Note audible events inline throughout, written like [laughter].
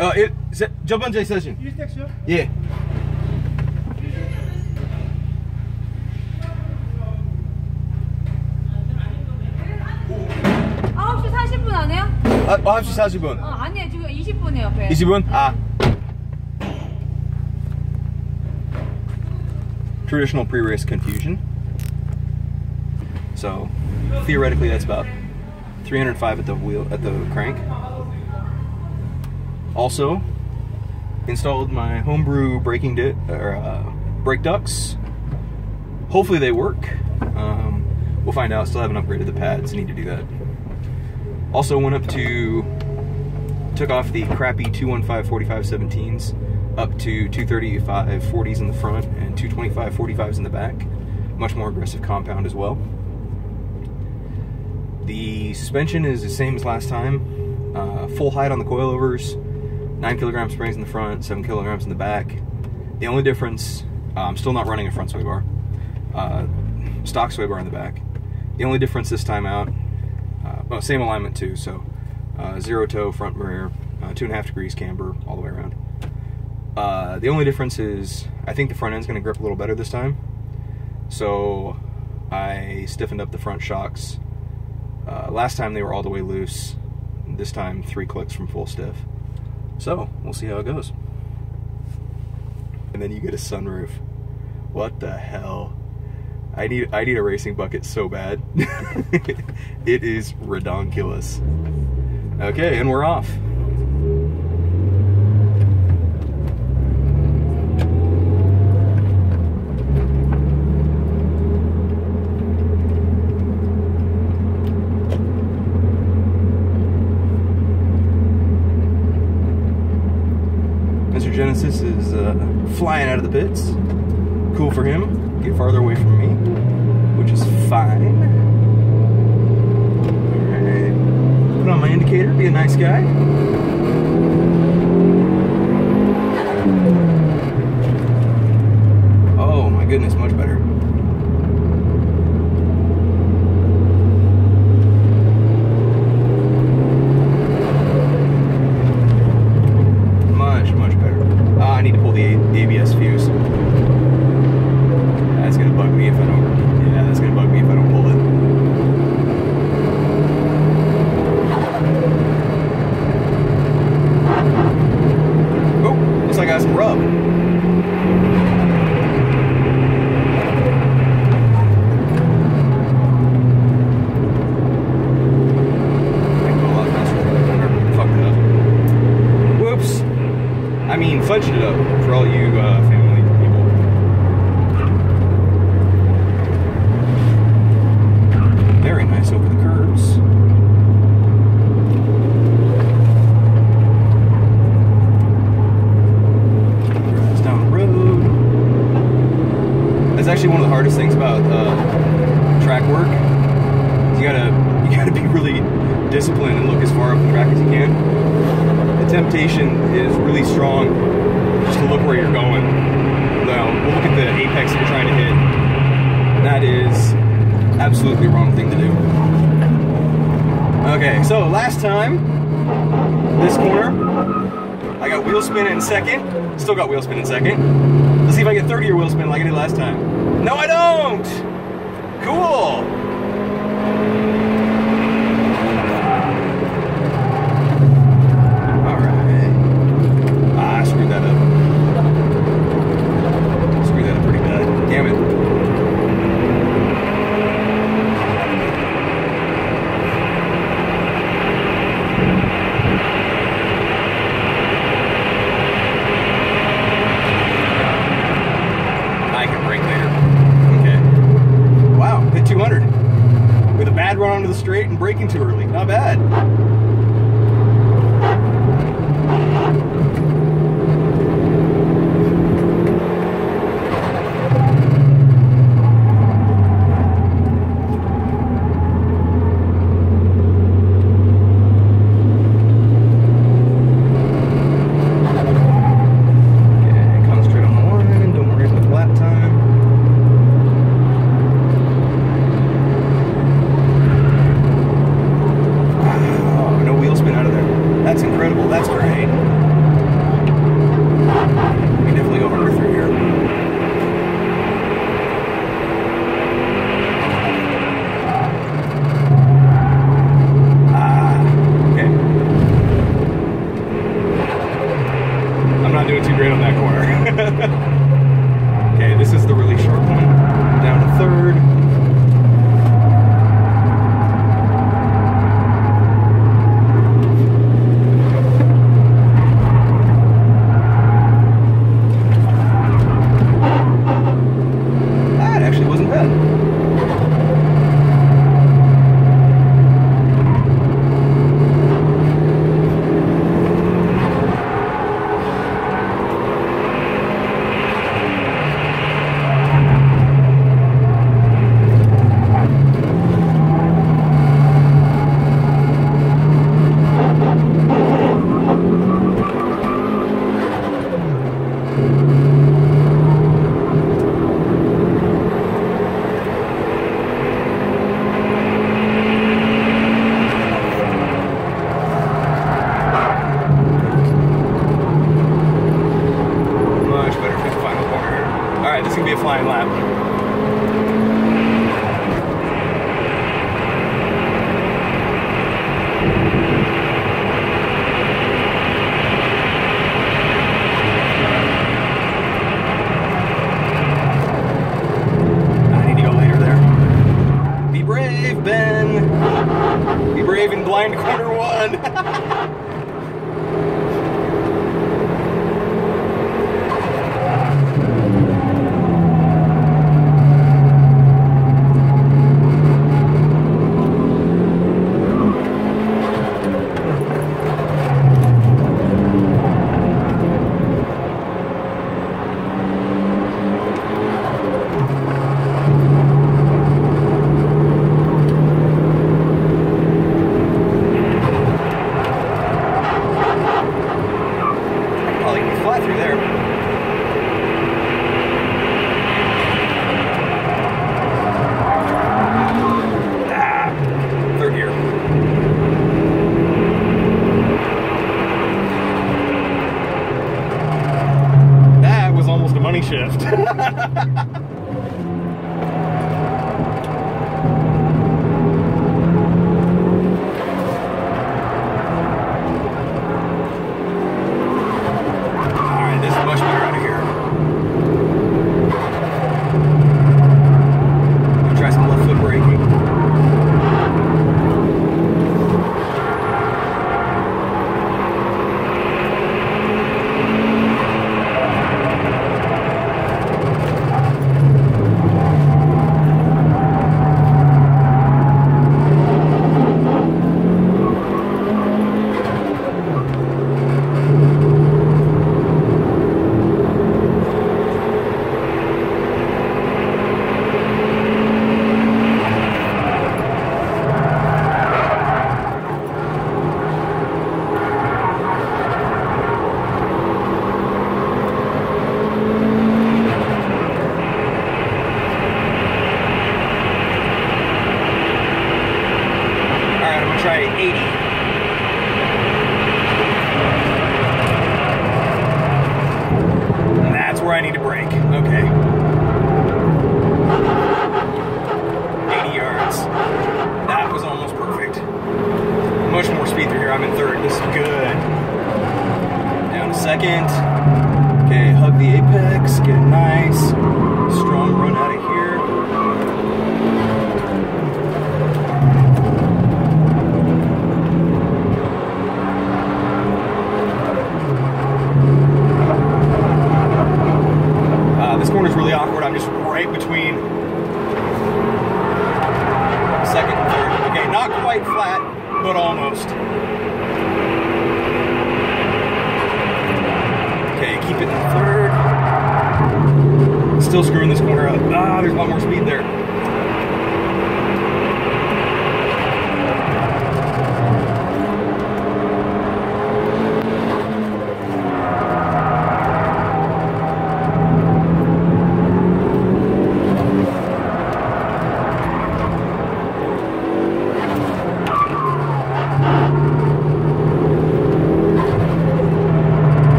어, 일, 세, 첫 번째 세션. 1섹션? 예. 아홉 시 40분 안 해요? 아, 9시 40분. 어, 아니에요. 지금 20분이에요, 옆에. 20분? 아. Traditional pre-race confusion. So, theoretically, that's about 305 at the wheel at the crank. Also, installed my homebrew braking di- or uh, brake ducts. Hopefully, they work. Um, we'll find out. Still haven't upgraded the pads. Need to do that. Also, went up to took off the crappy 215 45 17s up to 235 40s in the front and 225 45s in the back. Much more aggressive compound as well. The suspension is the same as last time. Uh, full height on the coilovers, 9 kilogram springs in the front, 7 kilograms in the back. The only difference, uh, I'm still not running a front sway bar. Uh, stock sway bar in the back. The only difference this time out, uh, well, same alignment too, so uh, zero toe front rear, uh, two and a half degrees camber all the way around. Uh, the only difference is I think the front end's going to grip a little better this time. So I stiffened up the front shocks. Last time they were all the way loose. This time three clicks from full stiff. So we'll see how it goes. And then you get a sunroof. What the hell? I need I need a racing bucket so bad. [laughs] it is redonkulous. Okay, and we're off. Mr. Genesis is uh, flying out of the pits. Cool for him. Get farther away from me, which is fine. Alright. Put on my indicator, be a nice guy. Oh my goodness, much better. Much, much better. Ah, I need to pull the A- ABS fuse. That's gonna bug me if I don't. Yeah, that's gonna bug me if I don't pull it. Oh, looks like I got some rub. I can go a lot faster. Or, Fucked it up. Whoops. I mean, fudged it up for all you uh, family people. Very nice over the curves. Drives down the road. That's actually one of the hardest things about uh, track work. You gotta you gotta be really disciplined and look as far up the track as you can the temptation is really strong just to look where you're going. Now, we'll look at the apex that you're trying to hit. That is absolutely wrong thing to do. Okay, so last time, this corner, I got wheel spin in second. Still got wheel spin in second. Let's see if I get 30 or wheel spin like I did last time. No, I don't! Cool!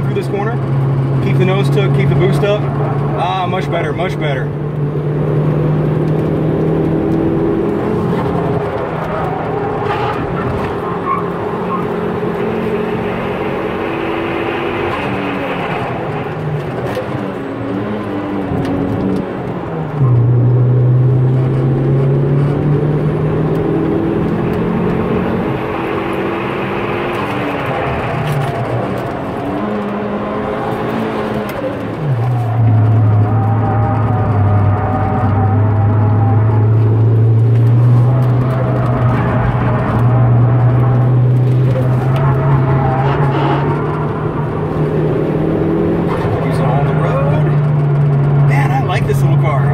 Through this corner. Keep the nose took, keep the boost up. Ah, much better, much better. Using all the road. Man, I like this little car.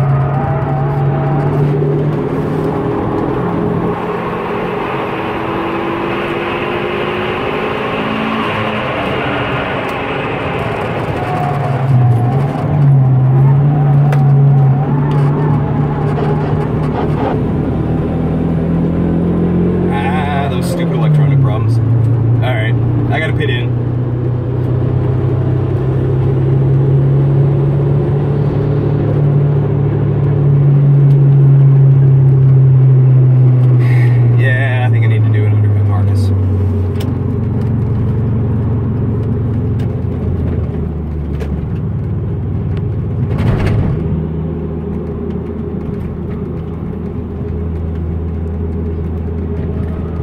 Ah, those stupid electronic problems. Alright, I gotta pit in. Yeah, I think I need to do an underhood harness.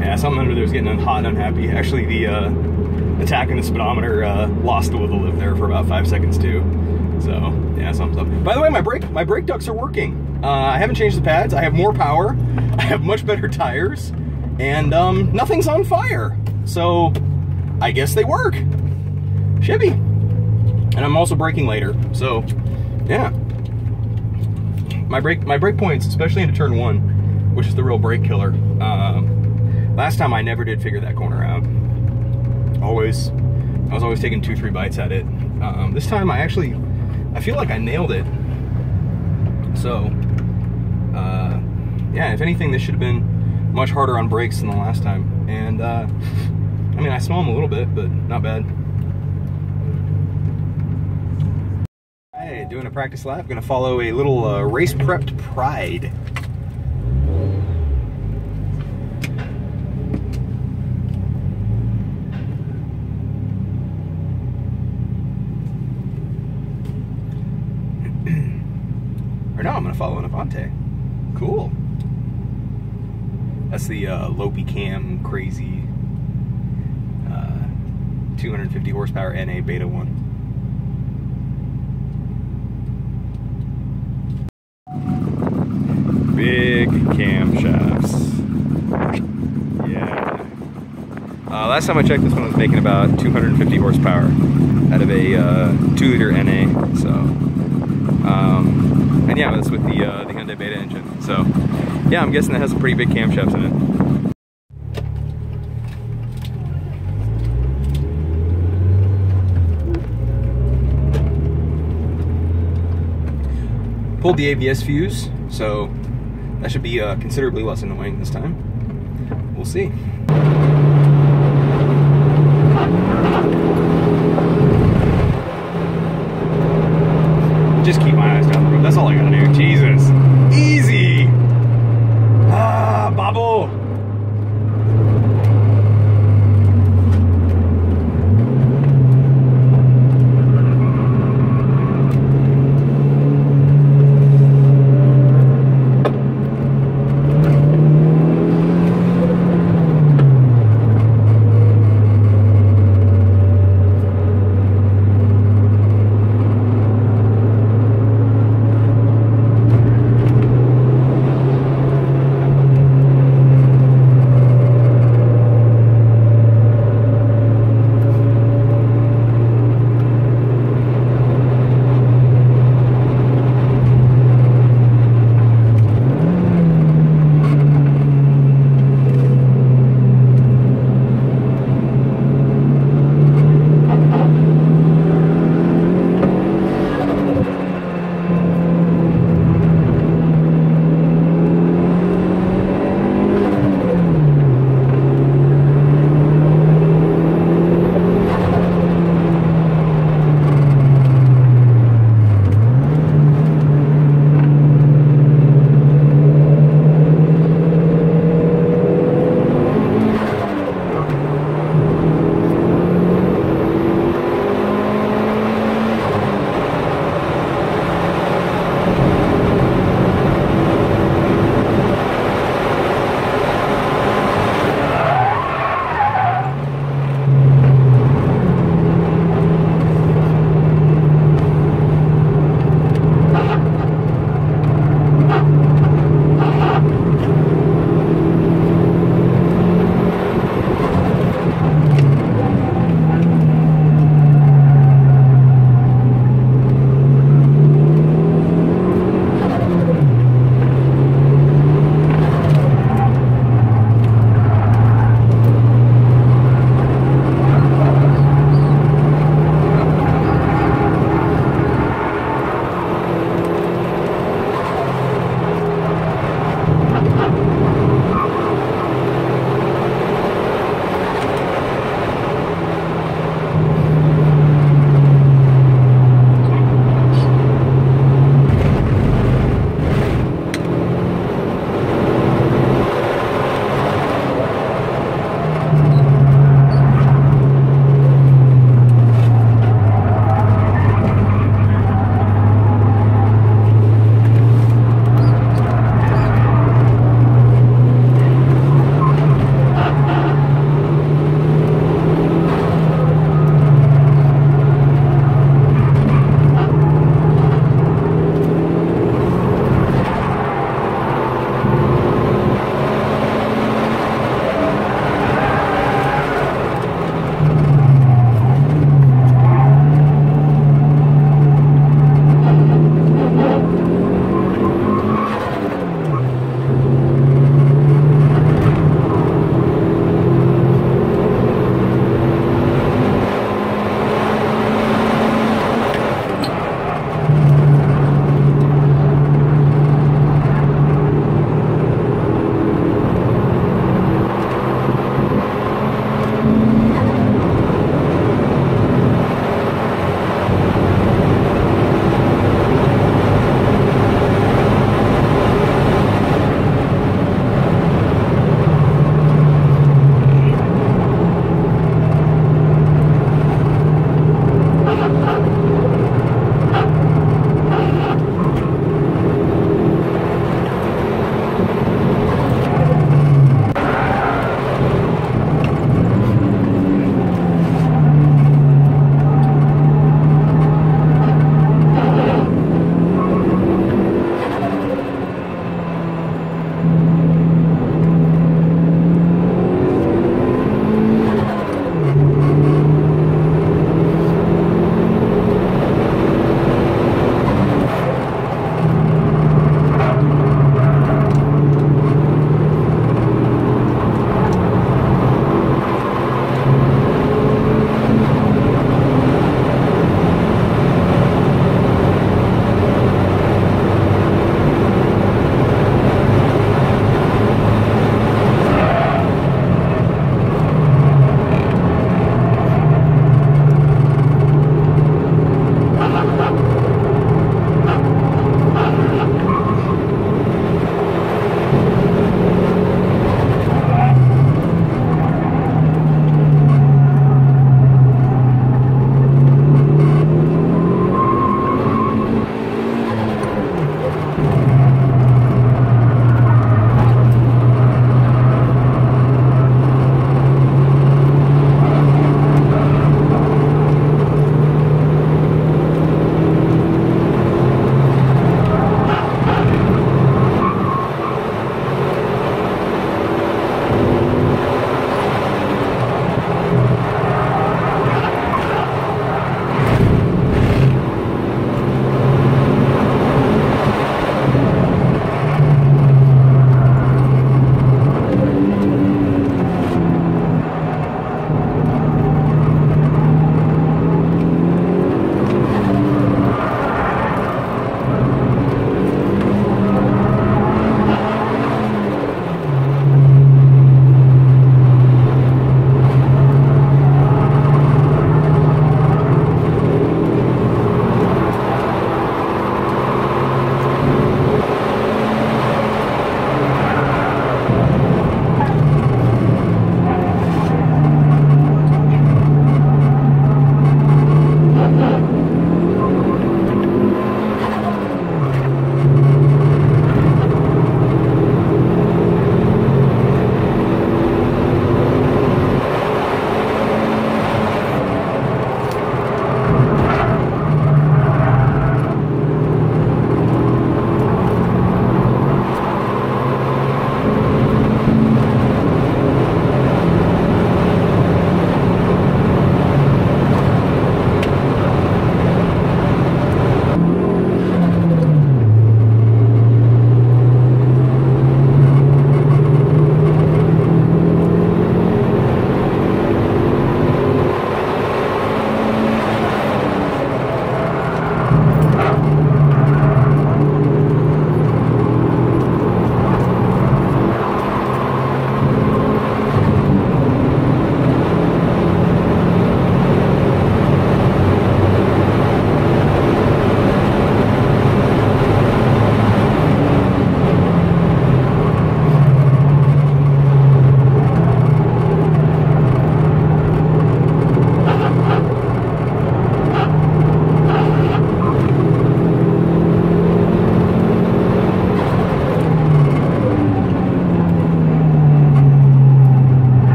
Yeah, something under there was getting hot and unhappy. Actually, the uh, attack in the speedometer uh, lost the will to live there for about five seconds too. So yeah, something's up. By the way, my brake my brake ducts are working. Uh, I haven't changed the pads. I have more power. [laughs] I have much better tires, and um, nothing's on fire. So I guess they work. Chevy. And I'm also braking later. So yeah. My brake my brake points, especially into turn one, which is the real brake killer. Um, last time I never did figure that corner. Always, I was always taking two, three bites at it. Um, this time I actually, I feel like I nailed it. So, uh, yeah, if anything, this should have been much harder on brakes than the last time. And, uh, I mean, I smell them a little bit, but not bad. Hey, doing a practice lap. Gonna follow a little uh, race prepped pride. or no, I'm gonna follow an Avante. Cool. That's the uh, Lopi Cam crazy uh, 250 horsepower NA Beta 1. Big camshafts. Yeah. Uh, last time I checked, this one was making about 250 horsepower out of a uh, 2 liter NA. So, um, and yeah, that's with the uh, the Hyundai Beta engine. So, yeah, I'm guessing it has some pretty big camshafts in it. Pulled the ABS fuse, so that should be uh, considerably less annoying this time. We'll see.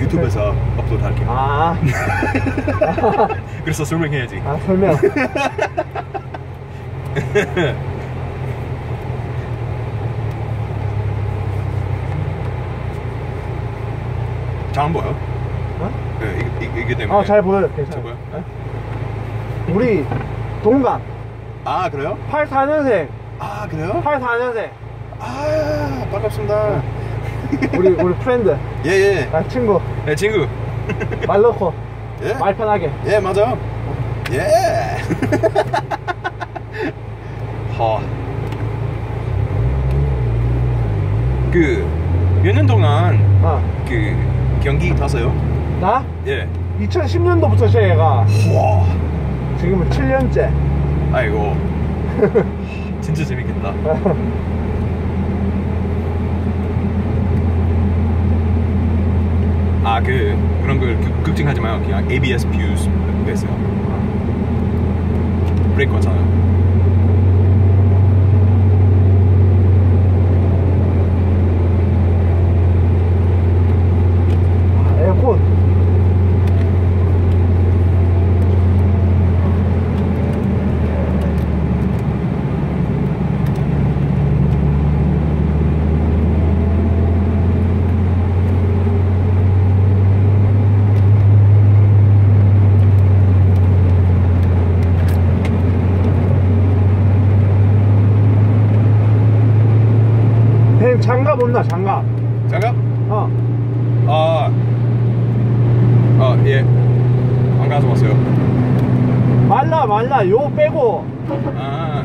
유튜브에서 업로드 할게요. 아, [laughs] 그래서 설명해야지. 아 설명. [laughs] 잘 안 보여? 어? 네, 이, 이, 이게 때문에. 아, 잘 보여요. 괜찮아요. 잘 보여? 네? 우리 동갑. 아 그래요? 84년생. 아 그래요? 84년생. 아 반갑습니다. 우리 우리 프렌드. 예예. 아, 친구. 네 친구. 말 넣고 [laughs] 예. 말 편하게. 예 맞아. 예. [laughs] 하. 그몇 년 동안 어. 그 경기 타세요? 나 예. 2010년도부터 시작해가 와. 지금은 7년째. 아이고. [laughs] 진짜 재밌겠다. 아 그 그런 걸 극- 걱정하지 마요. 그냥 ABS 뷰스 빼세요. 브레이크 괜찮아요. 에어컨. 뱀 장갑 없나 장갑? 장갑? 어. 아, 아 예. 안 가져왔어요. 말라 말라 요 빼고 아, 아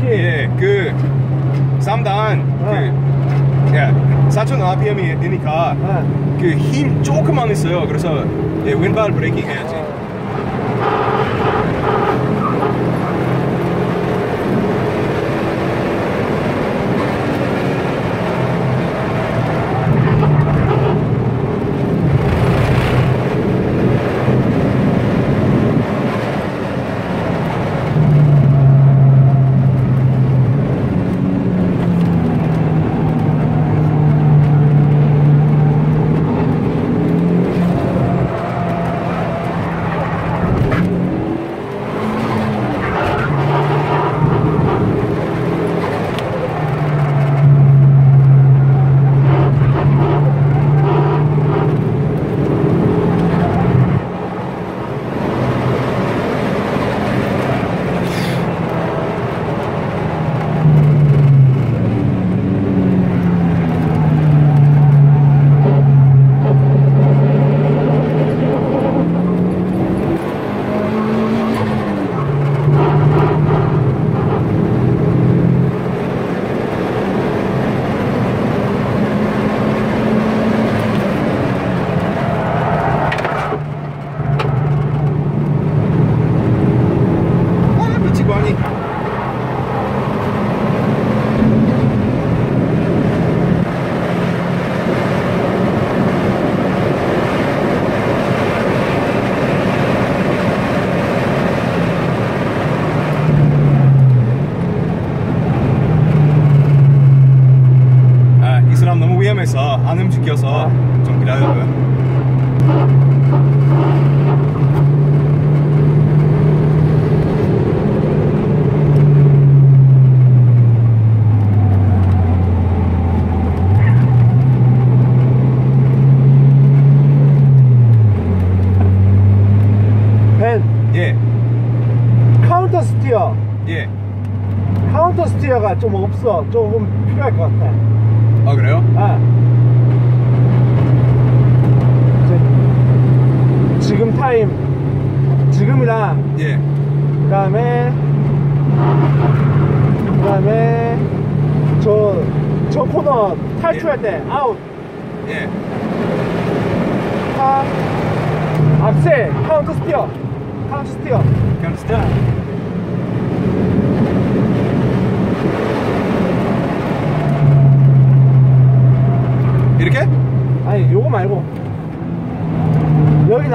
브레이킹 예, 그 3단 그 야, 4,000 RPM이니까 네. 그힘 조금만 있어요. 그래서 예, 왼발 브레이킹 해야지. 是啊ว后ตั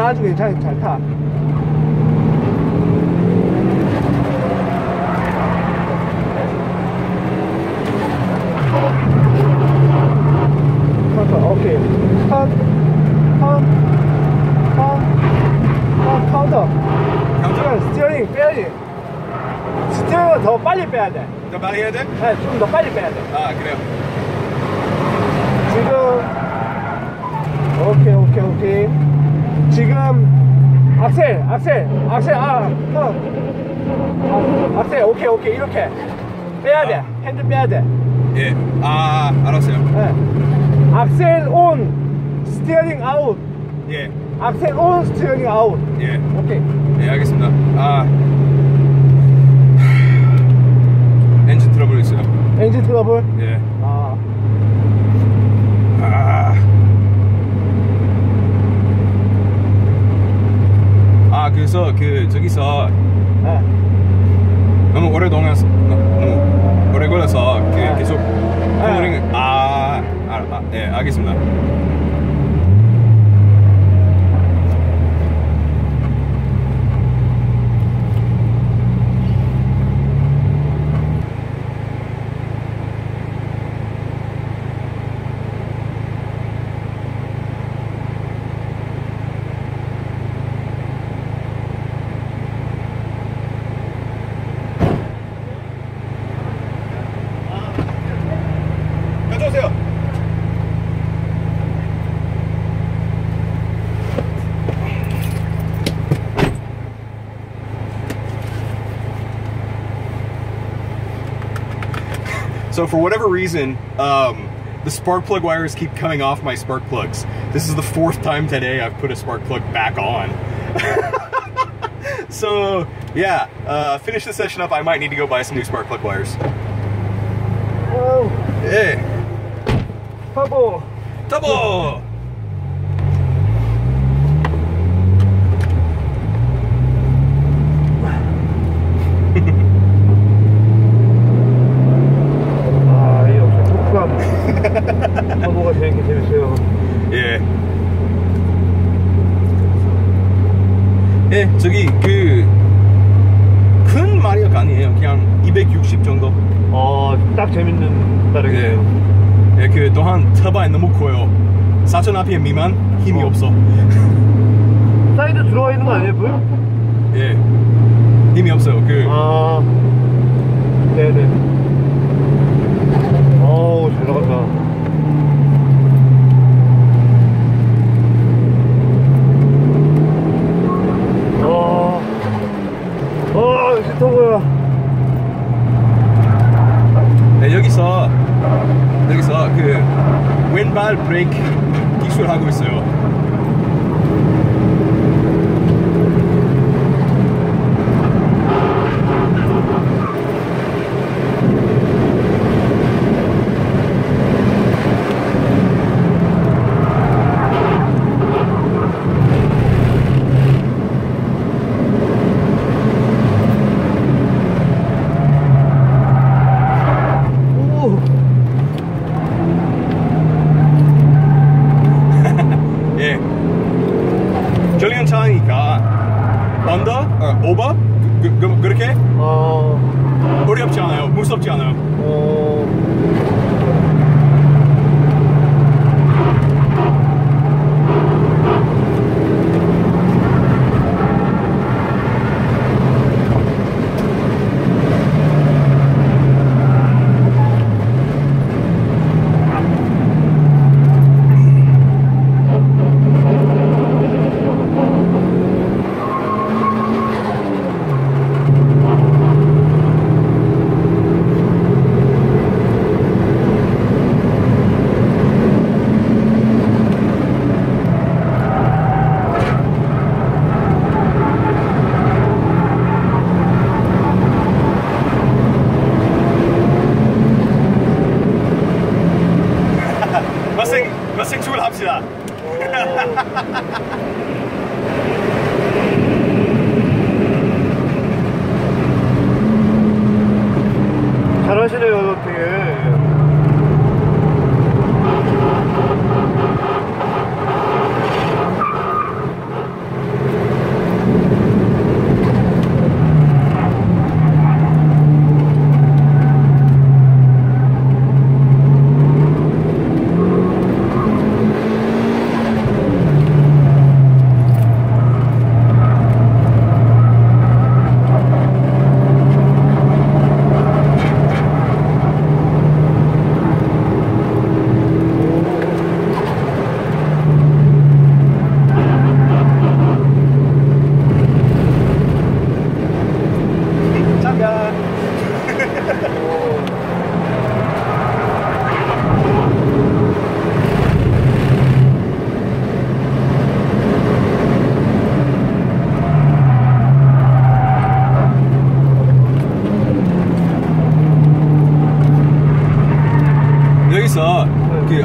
나와주고 괜찮아 잘타 오케이. 턴, 턴, 턴, 턴, 카운터 카운터? 스티어링 빼야지. 스티어링을 더 빨리 빼야 돼. 더 빨리 해야 돼? 네, 좀 더 빨리 빼야 돼. 아 그래요. 지금. 오케이 오케이 오케이 지금 악셀 악셀 악셀 아 형. 아, 악셀 오케이 오케이 이렇게 빼야 돼 아. 핸들 빼야 돼 예. 아 알았어요. 네. 악셀 온 스티어링 아웃 예. 악셀 온 스티어링 아웃 예. 오케이 예 알겠습니다. 아 [sighs] 엔진 트러블 있어요. 엔진 트러블 예. 아 아. 아 그래서 그 저기서 네. 너무 오래동안 너무 오래 걸려서 그 네. 계속 아, 아, 아, 예 알겠습니다. So for whatever reason, um, the spark plug wires keep coming off my spark plugs. This is the fourth time today I've put a spark plug back on. [laughs] so yeah, uh, finish the session up. I might need to go buy some new spark plug wires. Oh, Hey. Double. Double. 터바인 너무 커요. 4천 RPM 미만 힘이 어. 없어. 사이드 들어와 있는 거 아니에요 불? 예. 힘이 없어요. 그 아 네네 어우 잘 나간다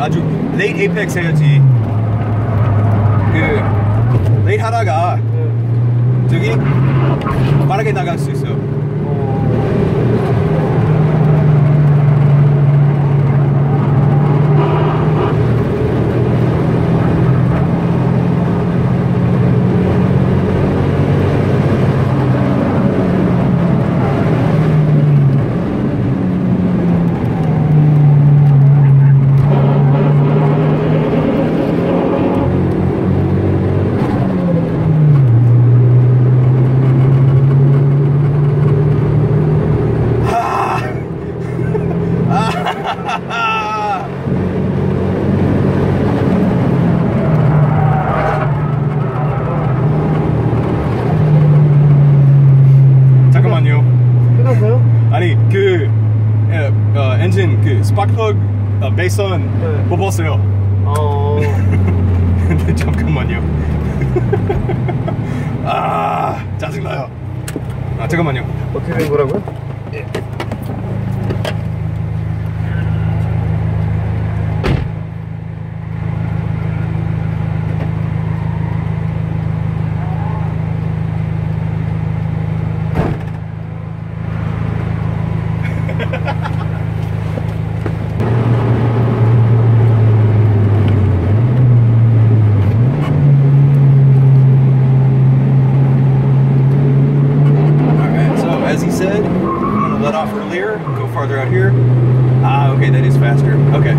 아주 레이트 에이펙스 해야지. 그 레이트 하나가 저기 빠르게 나갈 수 있어요. for go farther out here. Ah, okay, that is faster. Okay.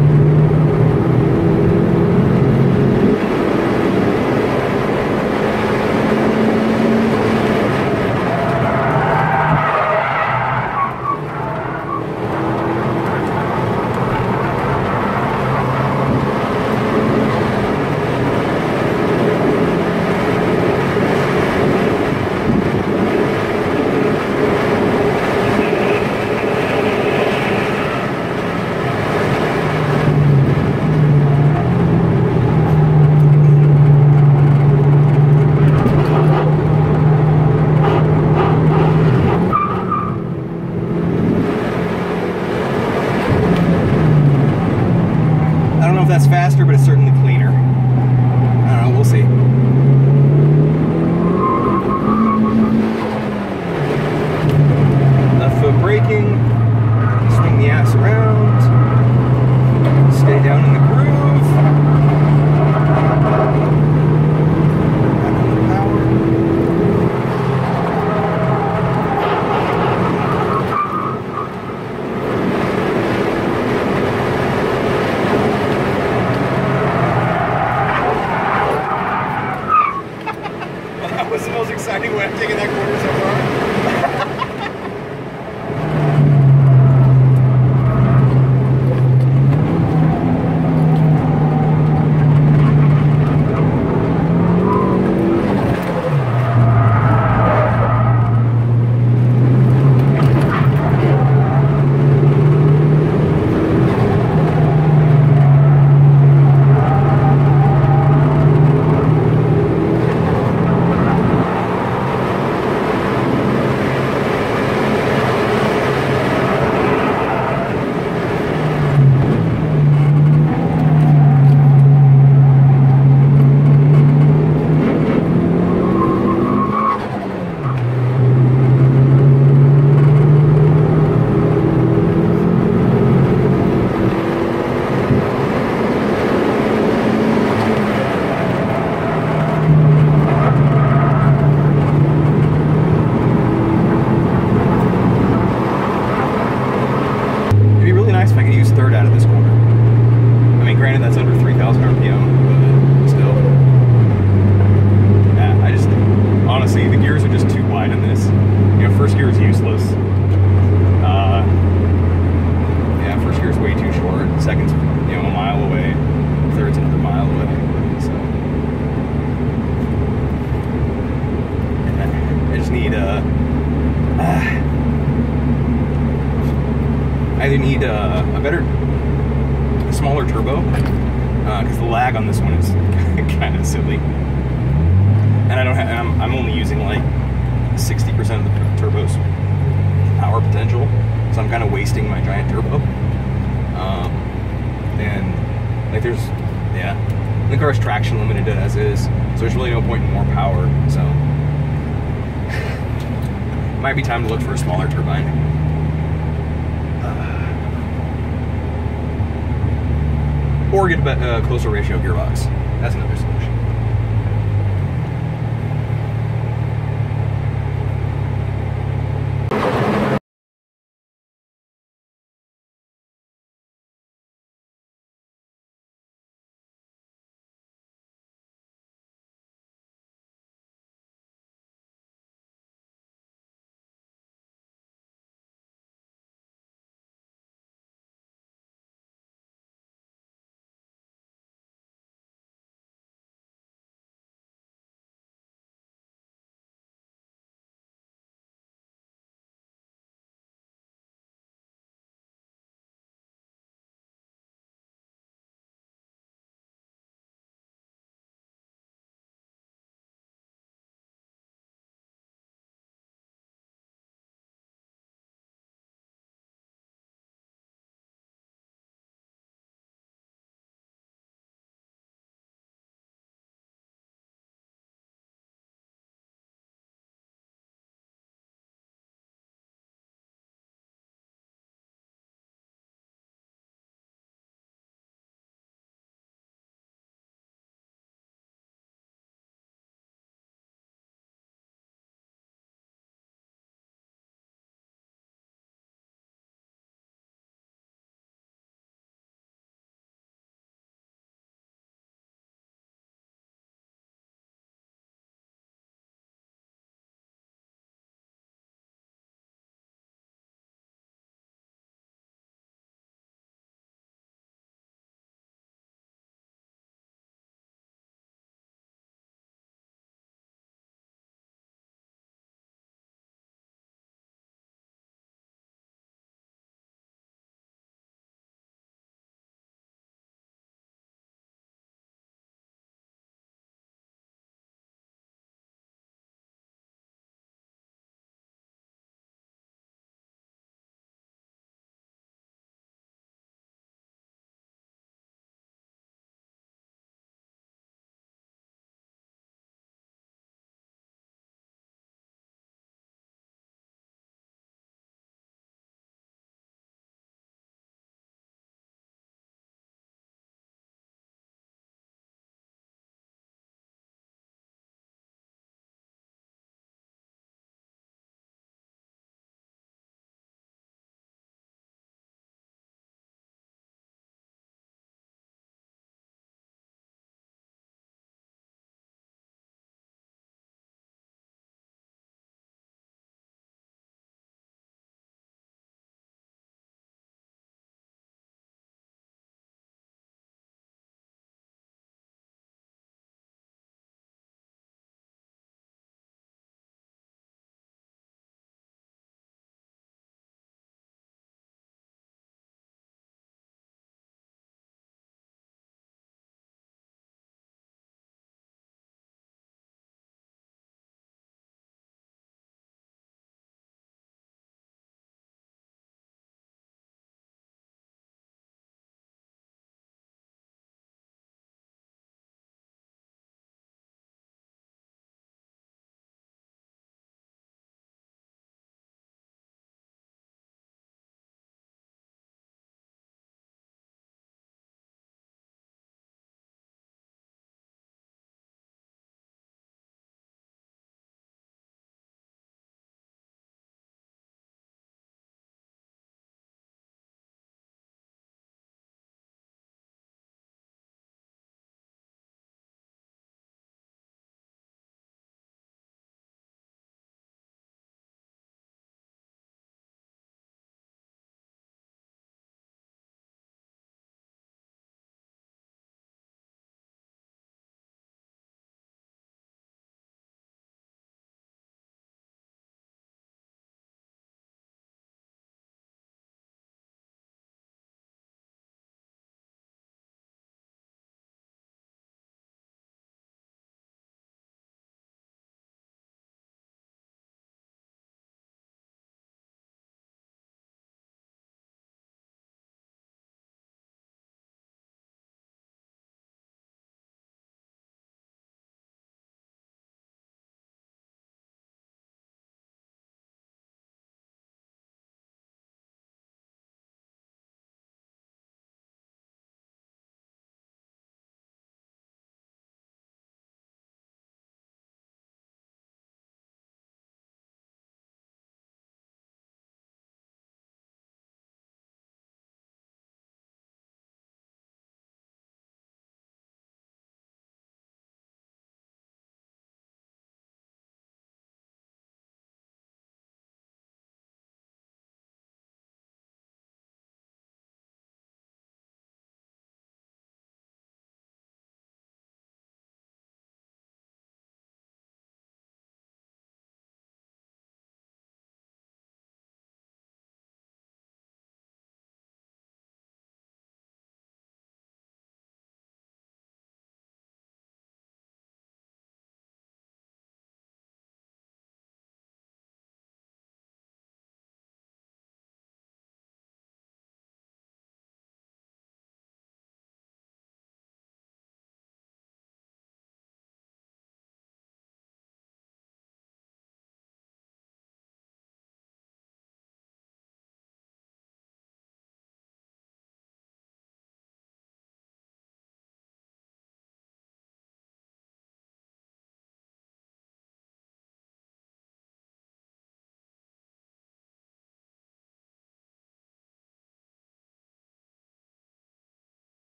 might be time to look for a smaller turbine. Uh, or get a uh, closer ratio gearbox. That's another solution.